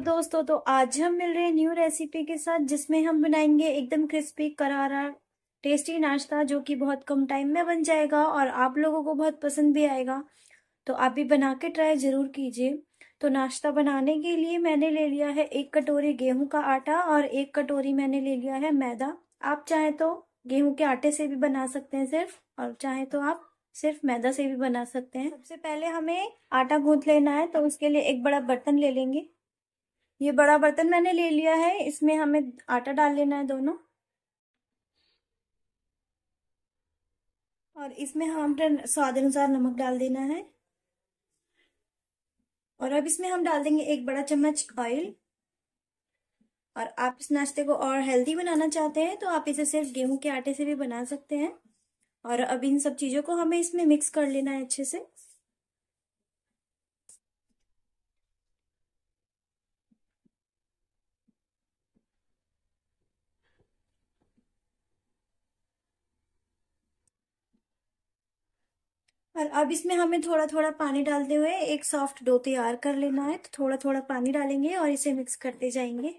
दोस्तों तो आज हम मिल रहे हैं न्यू रेसिपी के साथ, जिसमें हम बनाएँगे एकदम क्रिस्पी करारा टेस्टी नाश्ता, जो कि बहुत कम टाइम में बन जाएगा और आप लोगों को बहुत पसंद भी आएगा। तो आप भी बना के ट्राई ज़रूर कीजिए। तो नाश्ता बनाने के लिए मैंने ले लिया है एक कटोरी गेहूँ का आटा और एक कटोरी मैंने ले लिया है मैदा। आप चाहें तो गेहूँ के आटे से भी बना सकते हैं सिर्फ़, और चाहे तो आप सिर्फ़ मैदा से भी बना सकते हैं। सबसे पहले हमें आटा गूंथ लेना है तो उसके लिए एक बड़ा बर्तन ले लेंगे। ये बड़ा बर्तन मैंने ले लिया है, इसमें हमें आटा डाल लेना है दोनों। और इसमें हम स्वाद अनुसार नमक डाल देना है। और अब इसमें हम डाल देंगे एक बड़ा चम्मच ऑयल और आप इस नाश्ते को और हेल्दी बनाना चाहते हैं तो आप इसे सिर्फ़ गेहूँ के आटे से भी बना सकते हैं। और अब इन सब चीज़ों को हमें इसमें मिक्स कर लेना है अच्छे से। और अब इसमें हमें थोड़ा थोड़ा पानी डालते हुए एक सॉफ्ट डो तैयार कर लेना है। तो थोड़ा थोड़ा पानी डालेंगे और इसे मिक्स करते जाएँगे।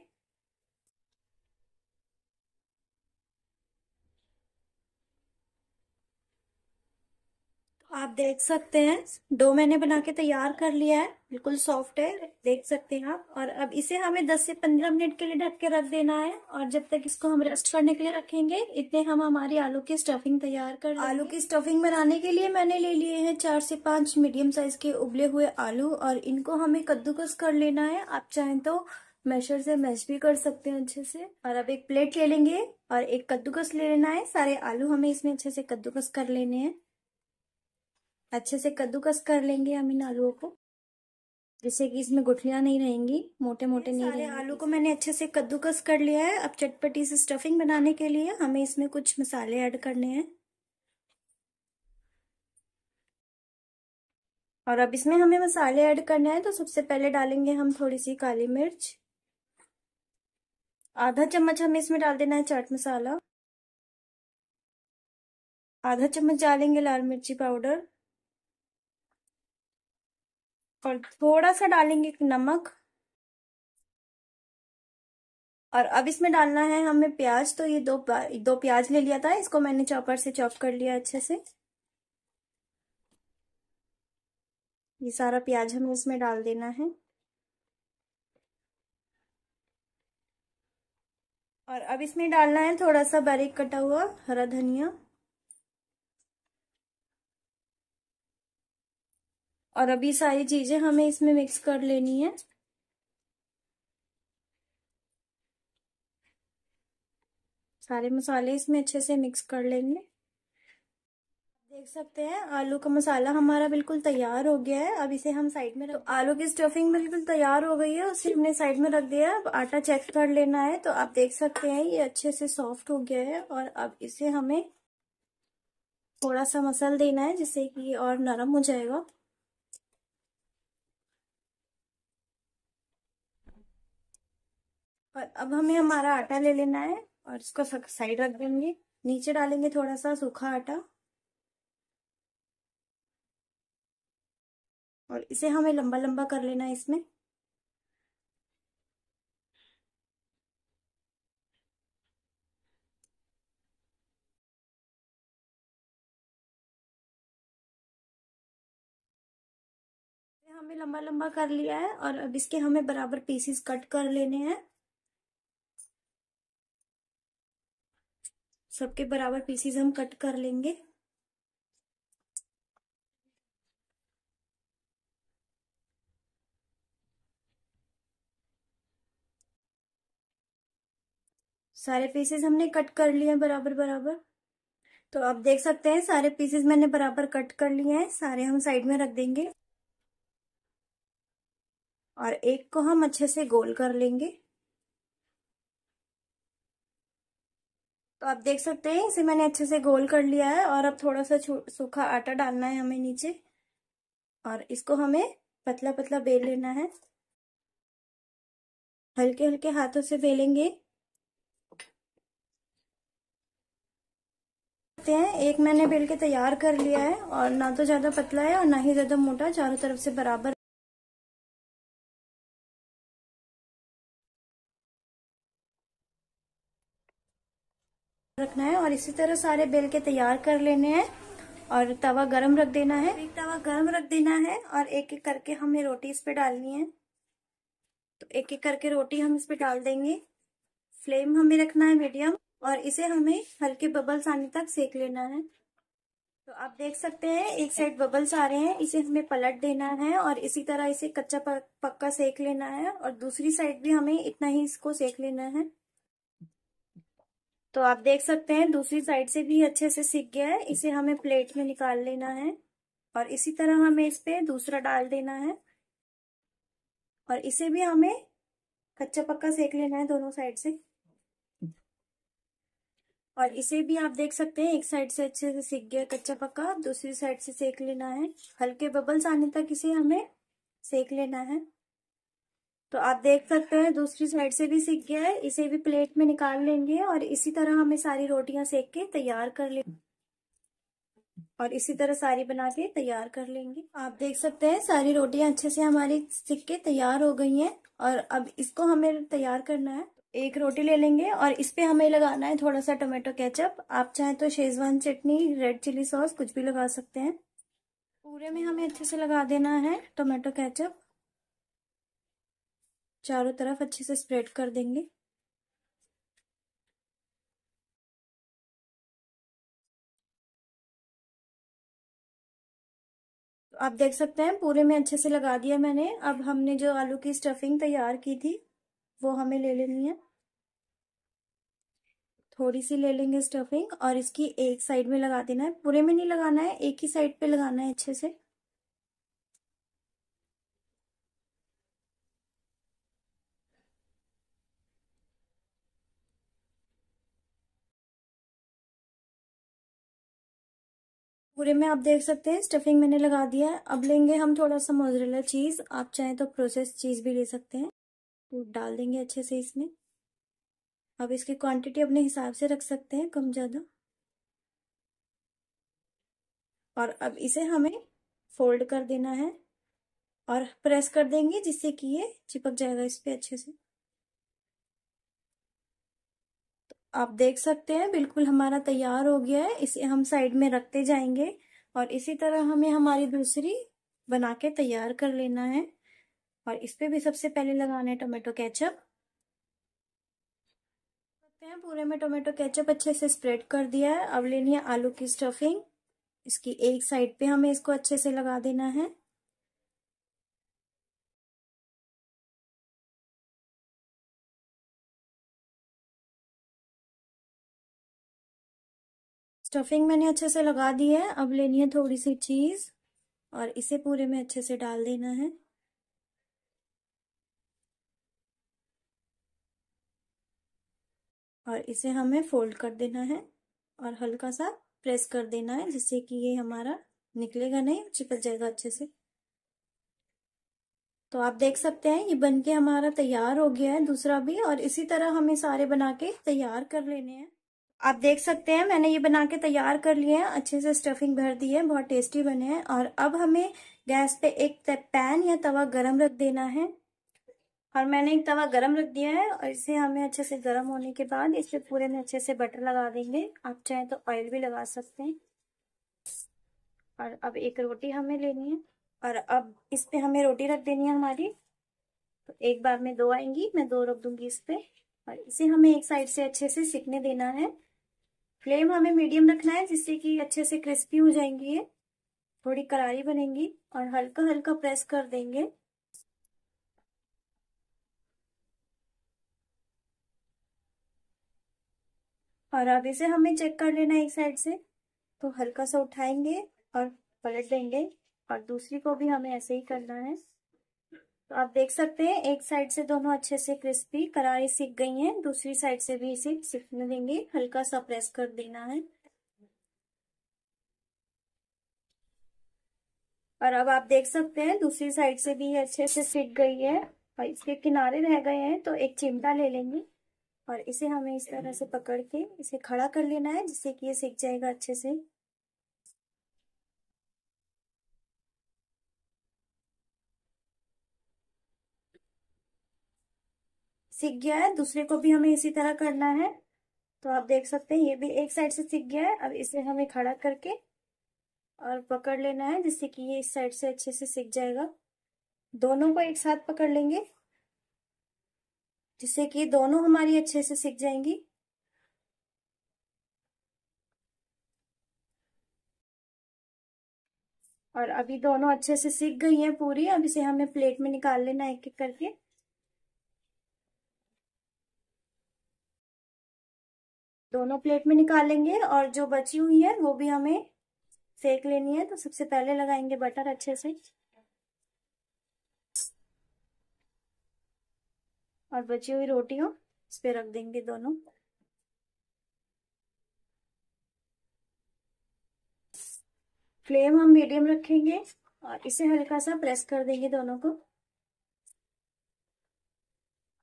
आप देख सकते हैं। डो मैंने बना के तैयार कर लिया है। बिल्कुल सॉफ्ट है, देख सकते हैं आप। और अब इसे हमें 10 से 15 मिनट के लिए ढक के रख देना है। और जब तक इसको हम रेस्ट करने के लिए रखेंगे, इतने हम हमारी आलू की स्टफिंग तैयार कर आलू की स्टफिंग बनाने के लिए मैंने ले लिए हैं चार से पाँच मीडियम साइज़ के उबले हुए आलू। और इनको हमें कद्दूकस कर लेना है। आप चाहें तो मैशर से मैश भी कर सकते हैं अच्छे से। और अब एक प्लेट ले लेंगे। और एक कद्दूकस ले लेना है। सारे आलू हमें इसमें अच्छे से कद्दूकस कर लेने हैं। अच्छे से कद्दूकस कर लेंगे हम इन आलुओं को। जिससे कि इसमें गुठलियाँ नहीं रहेंगी मोटे मोटे नहीं सारे आलू को मैंने अच्छे से कद्दूकस कर लिया है। अब चटपटी से स्टफिंग बनाने के लिए हमें इसमें कुछ मसाले ऐड करने हैं। और अब इसमें हमें मसाले ऐड करना है तो सबसे पहले डालेंगे हम थोड़ी सी काली मिर्च। आधा चम्मच हमें इसमें डाल देना है चाट मसाला। आधा चम्मच डालेंगे लाल मिर्ची पाउडर। और थोड़ा सा डालेंगे नमक। और अब इसमें डालना है हमें प्याज तो ये दो दो प्याज ले लिया था, इसको मैंने चॉपर से चॉप कर लिया अच्छे से। ये सारा प्याज हमें इसमें डाल देना है। और अब इसमें डालना है थोड़ा सा बारीक कटा हुआ हरा धनिया। और अभी सारी चीज़ें हमें इसमें मिक्स कर लेनी है। सारे मसाले इसमें अच्छे से मिक्स कर लेंगे। देख सकते हैं, आलू का मसाला हमारा बिल्कुल तैयार हो गया है। अब इसे हम साइड में रख तो आलू की स्टफिंग बिल्कुल तैयार हो गई है, उसे हमने साइड में रख दिया अब आटा चेक कर लेना है। तो आप देख सकते हैं, ये अच्छे से सॉफ्ट हो गया है और अब इसे हमें थोड़ा सा मसल देना है, जिससे कि और नरम हो जाएगा। और अब हमें हमारा आटा ले लेना है और इसको साइड रख देंगे। नीचे डालेंगे थोड़ा सा सूखा आटा। और इसे हमें लंबा लंबा कर लेना है इसमें। हमें लंबा लंबा कर लिया है और अब इसके हमें बराबर पीसेस कट कर लेने हैं। सबके बराबर पीसीज हम कट कर लेंगे। सारे पीसेस हमने कट कर लिए हैं बराबर बराबर। तो आप देख सकते हैं, सारे पीसेस मैंने बराबर कट कर लिए हैं, सारे हम साइड में रख देंगे। और एक को हम अच्छे से गोल कर लेंगे। तो आप देख सकते हैं, इसे मैंने अच्छे से गोल कर लिया है और अब थोड़ा सा सूखा आटा डालना है हमें नीचे। और इसको हमें पतला पतला बेल लेना है। हल्के हल्के हाथों से बेलेंगे। हैं, एक मैंने बेल के तैयार कर लिया है और ना तो ज़्यादा पतला है और ना ही ज़्यादा मोटा, चारों तरफ़ से बराबर। रखना है और इसी तरह सारे बेल के तैयार कर लेने हैं और तवा गरम रख देना है। एक तवा गरम रख देना है और एक एक करके हमें रोटी इस पे डालनी है। तो एक एक करके रोटी हम इस पे डाल देंगे। फ्लेम हमें रखना है मीडियम और इसे हमें हल्के बबल्स आने तक सेक लेना है। तो आप देख सकते हैं, एक साइड बबल्स आ रहे हैं, इसे हमें पलट देना है और इसी तरह इसे कच्चा पक्का सेक लेना है और दूसरी साइड भी हमें इतना ही इसको सेक लेना है। तो आप देख सकते हैं, दूसरी साइड से भी अच्छे से सीख गया है। इसे हमें प्लेट में निकाल लेना है और इसी तरह हमें इस पे दूसरा डाल देना है। और इसे भी हमें कच्चा पक्का सेक लेना है दोनों साइड से। और इसे भी आप देख सकते हैं, एक साइड से अच्छे से सीख गया कच्चा पक्का, दूसरी साइड से सेक लेना है। हल्के बबल्स आने तक इसे हमें सेक लेना है। तो आप देख सकते हैं, दूसरी साइड से भी सीख गया है। इसे भी प्लेट में निकाल लेंगे और इसी तरह हमें सारी रोटियाँ सेक के तैयार कर ले और इसी तरह सारी बना के तैयार कर लेंगे। आप देख सकते हैं, सारी रोटियाँ अच्छे से हमारी सिक के तैयार हो गई हैं और अब इसको हमें तैयार करना है। एक रोटी ले लेंगे और इस पे हमें लगाना है थोड़ा सा टोमेटो केचप आप चाहें तो schezwan chutney red chilli sauce कुछ भी लगा सकते हैं। पूरे में हमें अच्छे से लगा देना है टोमेटो केचप चारों तरफ़ अच्छे से स्प्रेड कर देंगे। तो आप देख सकते हैं, पूरे में अच्छे से लगा दिया मैंने। अब हमने जो आलू की स्टफिंग तैयार की थी, वो हमें ले लेनी है। थोड़ी सी ले लेंगे स्टफिंग और इसकी एक साइड में लगा देना है। पूरे में नहीं लगाना है, एक ही साइड पे लगाना है अच्छे से। पूरे में आप देख सकते हैं स्टफिंग मैंने लगा दिया है। अब लेंगे हम थोड़ा सा मोजरेला चीज़ आप चाहें तो प्रोसेस चीज़ भी ले सकते हैं। तो डाल देंगे अच्छे से इसमें। अब इसकी क्वांटिटी अपने हिसाब से रख सकते हैं, कम ज़्यादा। और अब इसे हमें फोल्ड कर देना है। और प्रेस कर देंगे जिससे कि ये चिपक जाएगा इस पर अच्छे से। आप देख सकते हैं, बिल्कुल हमारा तैयार हो गया है। इसे हम साइड में रखते जाएँगे और इसी तरह हमें हमारी दूसरी बना के तैयार कर लेना है। और इस पे भी सबसे पहले लगाना है टोमेटो सकते हैं, पूरे में टोमेटो केचप अच्छे से स्प्रेड कर दिया है। अब लेनी है आलू की स्टफिंग। इसकी एक साइड पे हमें इसको अच्छे से लगा देना है। स्टफिंग मैंने अच्छे से लगा दी है। अब लेनी है थोड़ी सी चीज़ और इसे पूरे में अच्छे से डाल देना है। और इसे हमें फोल्ड कर देना है और हल्का सा प्रेस कर देना है जिससे कि ये हमारा निकलेगा नहीं, चिपक जाएगा अच्छे से। तो आप देख सकते हैं, ये बनके हमारा तैयार हो गया है दूसरा भी और इसी तरह हमें सारे बना के तैयार कर लेने हैं। आप देख सकते हैं, मैंने ये बना के तैयार कर लिए हैं। अच्छे से स्टफिंग भर दी है, बहुत टेस्टी बने हैं। और अब हमें गैस पे एक पैन या तवा गरम रख देना है। और मैंने एक तवा गरम रख दिया है और इसे हमें अच्छे से गरम होने के बाद इस पे पूरे में अच्छे से बटर लगा देंगे। आप चाहें तो ऑयल भी लगा सकते हैं। और अब एक रोटी हमें लेनी है। और अब इस पे हमें रोटी रख देनी है हमारी। तो एक बार में दो आएँगी, मैं दो रख दूँगी इस पे। और इसे हमें एक साइड से अच्छे से सिकने देना है। फ्लेम हमें मीडियम रखना है, जिससे कि अच्छे से क्रिस्पी हो जाएँगी ये। थोड़ी करारी बनेंगी और हल्का हल्का प्रेस कर देंगे। और अब इसे हमें चेक कर लेना एक साइड से। तो हल्का सा उठाएँगे और पलट देंगे और दूसरी को भी हमें ऐसे ही करना है। तो आप देख सकते हैं, एक साइड से दोनों अच्छे से क्रिस्पी करारी सीख गई हैं, दूसरी साइड से भी इसे सीखने देंगे। हल्का सा प्रेस कर देना है। और अब आप देख सकते हैं, दूसरी साइड से भी अच्छे से सीख गई है, और इसके किनारे रह गए हैं तो एक चिमटा ले लेंगे। और इसे हमें इस तरह से पकड़ के इसे खड़ा कर लेना है, जिससे कि ये सीख जाएगा अच्छे से। सीख गया है, दूसरे को भी हमें इसी तरह करना है। तो आप देख सकते हैं, ये भी एक साइड से सीख गया है। अब इसे हमें खड़ा करके और पकड़ लेना है, जिससे कि ये इस साइड से अच्छे से सीख जाएगा। दोनों को एक साथ पकड़ लेंगे, जिससे कि दोनों हमारी अच्छे से सीख जाएँगी। और अभी दोनों अच्छे से सीख गई हैं पूरी, अब इसे हमें प्लेट में निकाल लेना एक एक करके। दोनों प्लेट में निकालेंगे और जो बची हुई है, वो भी हमें सेक लेनी है। तो सबसे पहले लगाएँगे बटर अच्छे से। और बची हुई रोटियों, इस पे रख देंगे दोनों। फ्लेम हम मीडियम रखेंगे और इसे हल्का सा प्रेस कर देंगे दोनों को।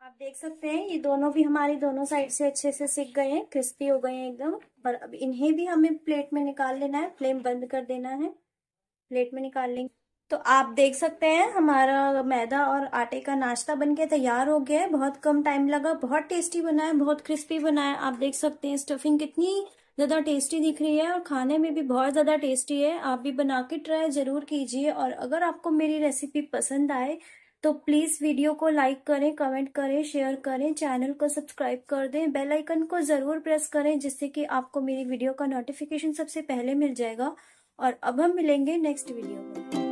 आप देख सकते हैं, ये दोनों भी हमारी दोनों साइड से अच्छे से सिक गए हैं क्रिस्पी हो गए हैं एकदम। पर अब इन्हें भी हमें प्लेट में निकाल लेना है फ्लेम बंद कर देना है। प्लेट में निकाल लेंगे। तो आप देख सकते हैं, हमारा मैदा और आटे का नाश्ता बनके तैयार हो गया है। बहुत कम टाइम लगा, बहुत टेस्टी बना है, बहुत क्रिस्पी बना है। आप देख सकते हैं स्टफिंग कितनी ज़्यादा टेस्टी दिख रही है और खाने में भी बहुत ज़्यादा टेस्टी है। आप भी बना के ट्राई ज़रूर कीजिए और अगर आपको मेरी रेसिपी पसंद आए तो प्लीज़ वीडियो को लाइक करें कमेंट करें शेयर करें चैनल को सब्सक्राइब कर दें बेल आइकन को ज़रूर प्रेस करें जिससे कि आपको मेरी वीडियो का नोटिफिकेशन सबसे पहले मिल जाएगा। और अब हम मिलेंगे नेक्स्ट वीडियो में।